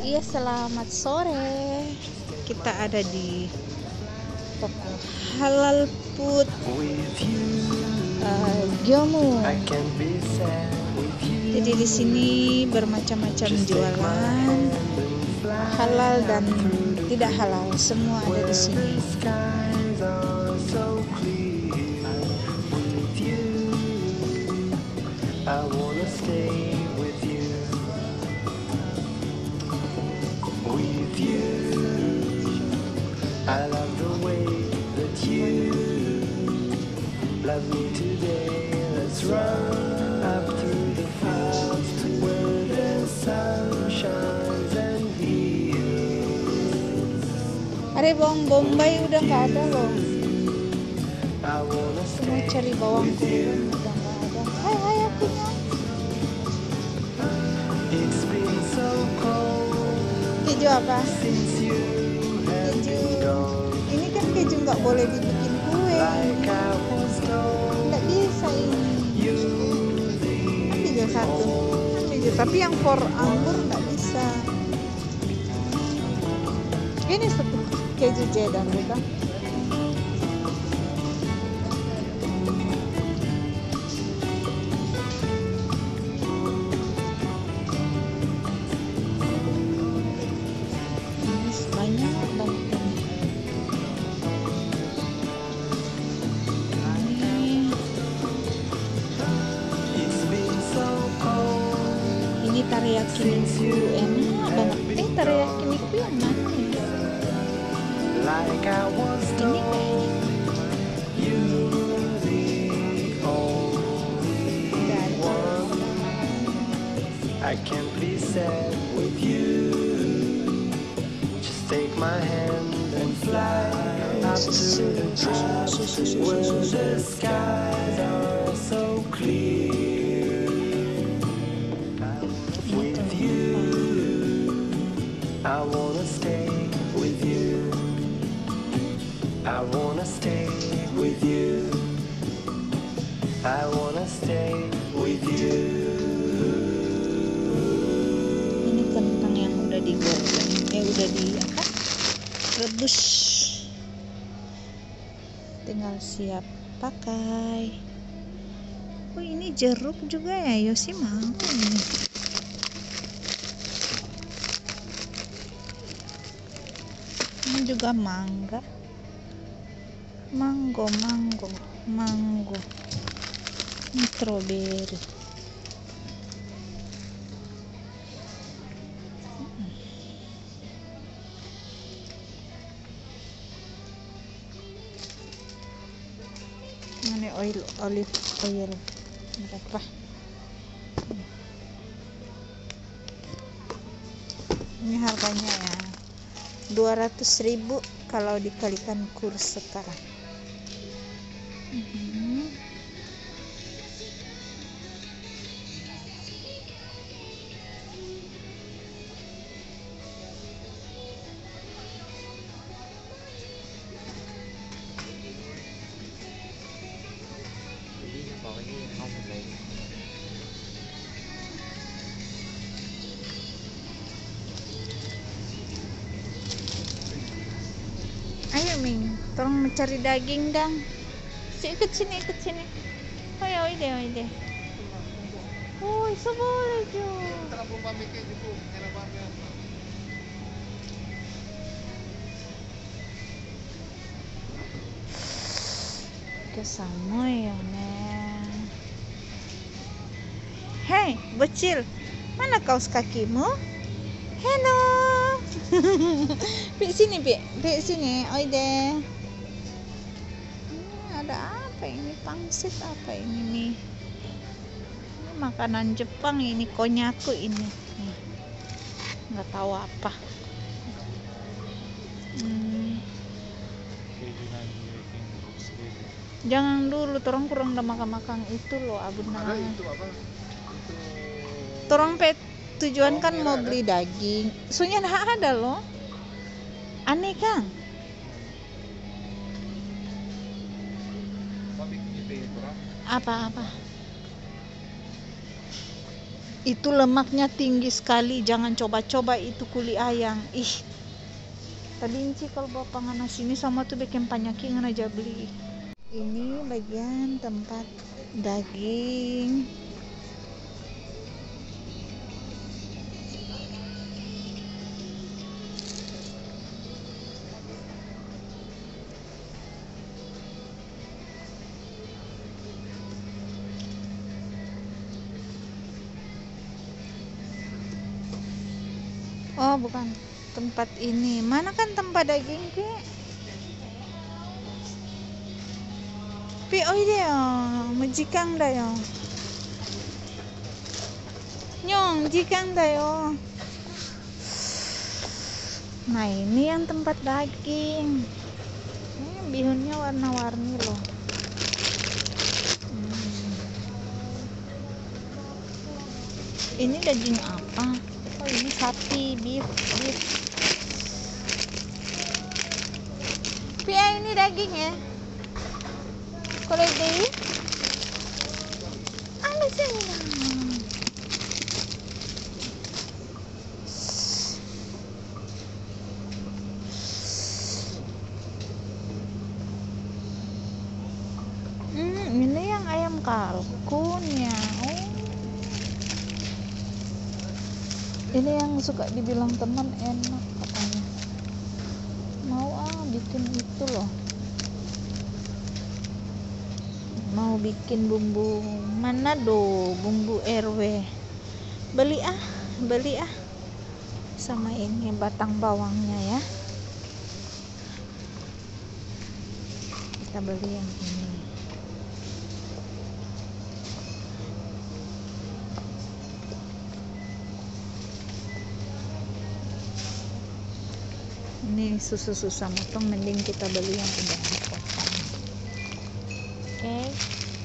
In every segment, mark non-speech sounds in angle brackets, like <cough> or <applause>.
Iya selamat sore Kita ada di toko halal food uh, Gyomu Jadi di sini bermacam-macam jualan halal dan tidak halal semua ada di sini. Are bawang bombay udah nggak ada loh. Semua cari bawang kurung udah nggak ada. Hai hai aku Keju apa? Keju. Ini kan keju nggak boleh dibikin kue. Nggak bisa ini. Ambil satu. Keju. Tapi yang for anggur nggak bisa. Ini satu keju cheddar bukan? ini teriyaki niku enak banget eh teriyaki niku yang mana ya ini kayaknya I can't be sad with you. Just take my hand and fly up to the clouds Where the skies I wanna stay with you. Ini kentang yang udah digoreng eh udah di apa? Rebus. Tinggal siap pakai. Oh ini jeruk juga ya Yosi mau ini. Ini juga mangga. Mango mango mango strawberry. Ini oil olive oil. Berapa ini harganya ya. 200.000 kalau dikalikan kurs sekarang Ayo Ming, tolong mencari daging dang. Si ikut sini, ikut sini. Oh ya, deh, oi deh. Woi, boleh jo. Kesama ya, Neng. Hei, bocil. Mana kaos kakimu? Hello. <laughs> Pik sini, Pik. Pik sini. Oi deh. Ini ada apa ini? Pangsit apa ini nih? Ini makanan Jepang ini konyaku ini. Nggak tahu apa. Hmm. Jangan dulu, torong kurang udah makan-makan itu loh, abun Ada itu apa? Itu Torong pet tujuan kan mau beli daging. Soalnya nggak ada loh. Aneh kan? orang Apa-apa? itu lemaknya tinggi sekali jangan coba-coba itu kuli ayam ih talinci kalau bawa panganan sini sama tuh bikin penyakit aja beli ini bagian tempat daging Oh, bukan tempat ini. Mana kan tempat daging, Pi? Pi, oh iya, majikang dayo. Nyong, jikang dayo. Nah, ini yang tempat daging. Ini bihunnya warna-warni loh. Hmm. Ini daging apa? Ini sapi, beef, beef. Pia ini daging ya? Kalau ini? Ano sih? Hmm, ini yang ayam kalkun ya. Oh. Ini yang suka dibilang teman enak katanya. Mau ah bikin itu loh. Mau bikin bumbu mana do bumbu RW. Beli ah, beli ah. Sama ini batang bawangnya ya. Kita beli yang ini. Ini susu susah motong mending kita beli yang udah dipotong. Oke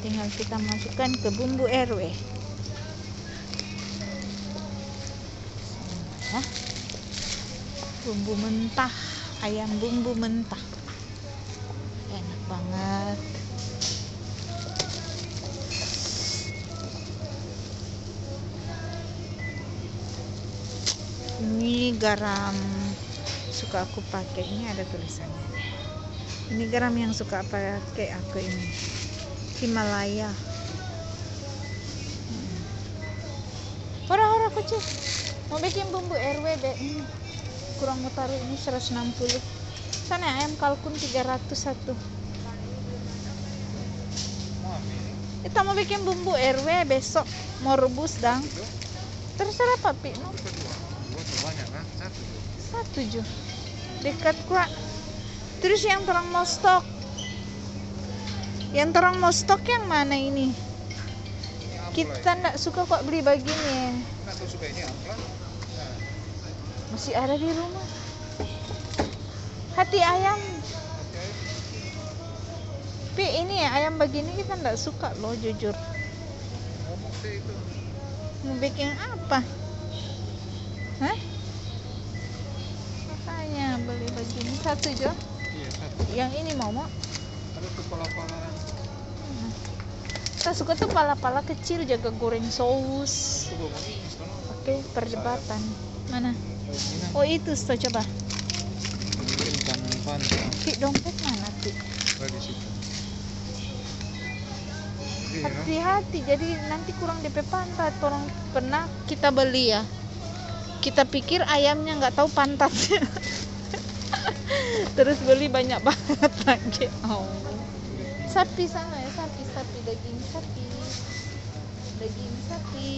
tinggal kita masukkan ke bumbu RW ya. Bumbu mentah ayam bumbu mentah. Enak banget. Ini garam suka aku pakai ini ada tulisannya ini garam yang suka pakai aku ini Himalaya hmm. ora-ora kecil mau bikin bumbu RW deh ini kurang mau taruh ini 160 sana ayam kalkun 301 kita mau bikin bumbu RW besok mau rebus dang terserah papi mau satu ju dekat kuat terus yang terang mau stok? Yang terang mau stok yang mana ini? Kita ndak suka kok beli begini masih ada di rumah. Hati ayam. Tapi ini ya ayam begini kita ndak suka loh jujur. Mau bikin apa? Hah? Begini satu jo. Iya, satu. yang ini mau mau Ada tuh pala-pala. kita suka tuh pala-pala kecil jaga goreng saus. Ini oke perdebatan. Mana? Ini oh itu sto coba. Pik dompet mana situ. Iya, hati-hati jadi nanti kurang DP pantat. Orang pernah kita beli ya. Kita pikir ayamnya nggak tahu pantatnya <laughs> terus beli banyak banget <laughs> lagi. Oh. Sapi sama ya sapi sapi daging sapi. Daging sapi.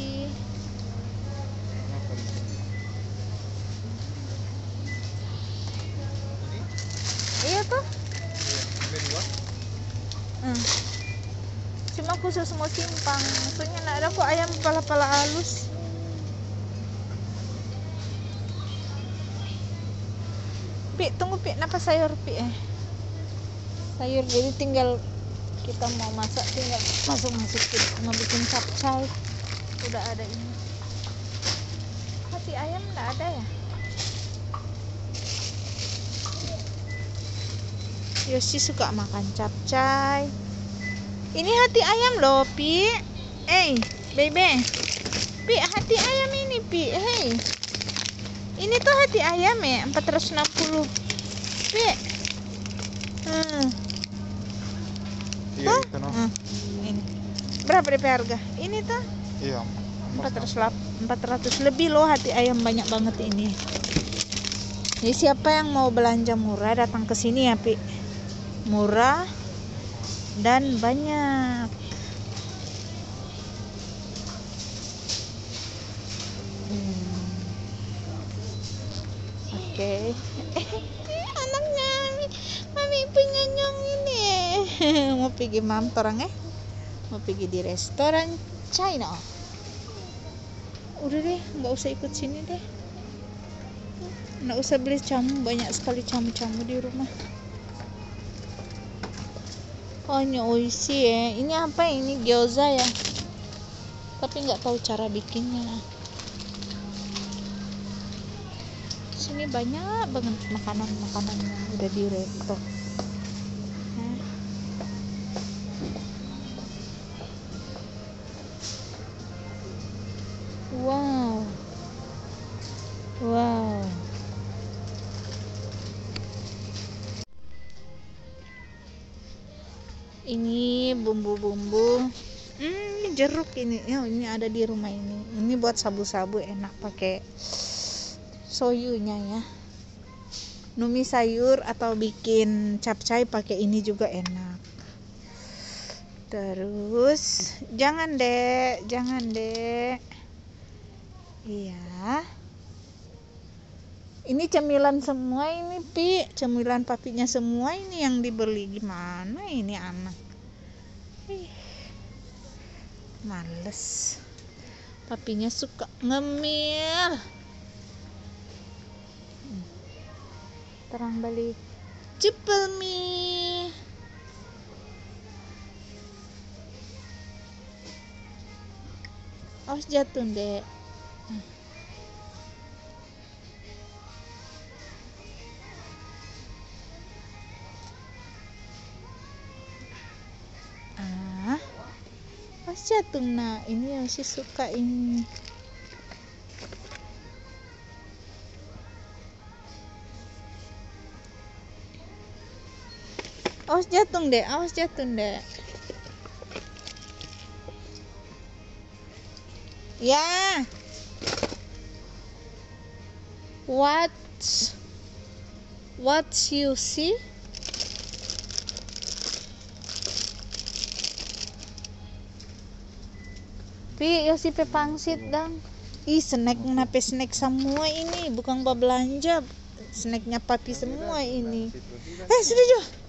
Iya tuh. Hmm. cuma khusus mau simpang. Maksudnya nggak ada kok ayam pala-pala halus Pi, tunggu Pi, kenapa sayur Pi eh? Sayur jadi tinggal kita mau masak tinggal masuk masukin mau bikin capcay udah ada ini hati ayam nggak ada ya Yosi suka makan capcay ini hati ayam loh Pi eh baby Pi, hati ayam ini, Pi. Hei. Ini tuh hati ayam ya, 460. Pi. Hmm. Iya, Tuh. itu no. Hmm. Ini. Berapa DP harga? Ini tuh Iya. 400 400 lebih loh hati ayam banyak banget ini. Jadi siapa yang mau belanja murah datang ke sini ya, Pi. Murah dan banyak. Oke. <laughs> Anaknya Mami, Mami punya nyong ini. <laughs> mau pergi mam eh? Mau pergi di restoran China. Udah deh, nggak usah ikut sini deh. Nggak usah beli camu, banyak sekali camu-camu di rumah. Oh ini oishi ya. Ini apa ini gyoza ya? Tapi nggak tahu cara bikinnya. Sini banyak banget makanan-makanan yang udah di resto. Wow. Wow. Ini bumbu-bumbu. Hmm, jeruk ini. Ya, ini ada di rumah ini. Ini buat sabu-sabu enak pakai soyunya ya. Numi sayur atau bikin capcay pakai ini juga enak. Terus jangan dek, jangan dek. Iya. Ini cemilan semua ini, Pi. Cemilan papinya semua ini yang dibeli. Gimana ini anak? Males. Papinya suka ngemil. Terang balik. Cepel mi. Awas jatuh, Dek. ah pas jatuh nah ini yang si suka ini awas jatuh deh awas jatuh deh ya what what you see Pi, ya si pangsit dang. Ih, snack nape snack semua ini, bukan belanja. Snacknya papi semua ini. Eh, sudah Jo.